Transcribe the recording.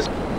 was